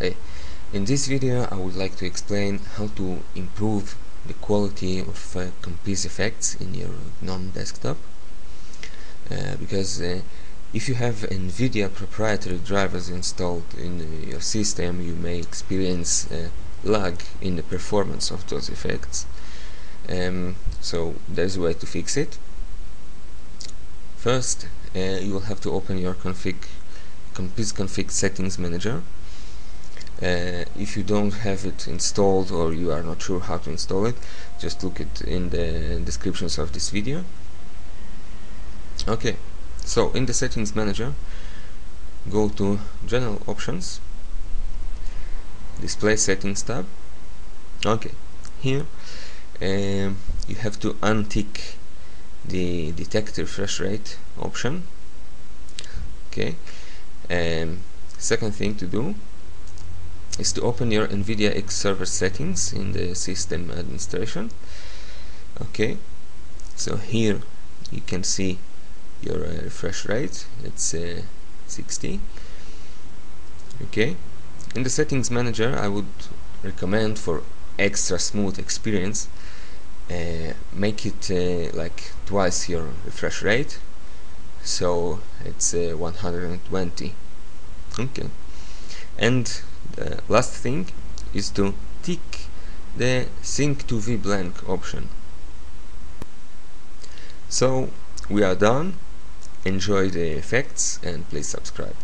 Hey, in this video I would like to explain how to improve the quality of uh, Compiz effects in your GNOME desktop. Uh, because uh, if you have NVIDIA proprietary drivers installed in uh, your system you may experience lag in the performance of those effects. Um, so there's a way to fix it. First uh, you will have to open your config Compiz config settings manager uh, if you don't have it installed or you are not sure how to install it just look it in the descriptions of this video. Okay so in the settings manager go to general options display settings tab. Okay here um, you have to untick the detect refresh rate option. Okay um, second thing to do is to open your NVIDIA X server settings in the system administration. Okay so here you can see your uh, refresh rate. It's uh, 60 okay in the settings manager I would recommend for extra smooth experience uh, make it uh, like twice your refresh rate. So it's uh, 120 okay and the last thing is to tick the sync to vBlank option. So we are done. Enjoy the effects and please subscribe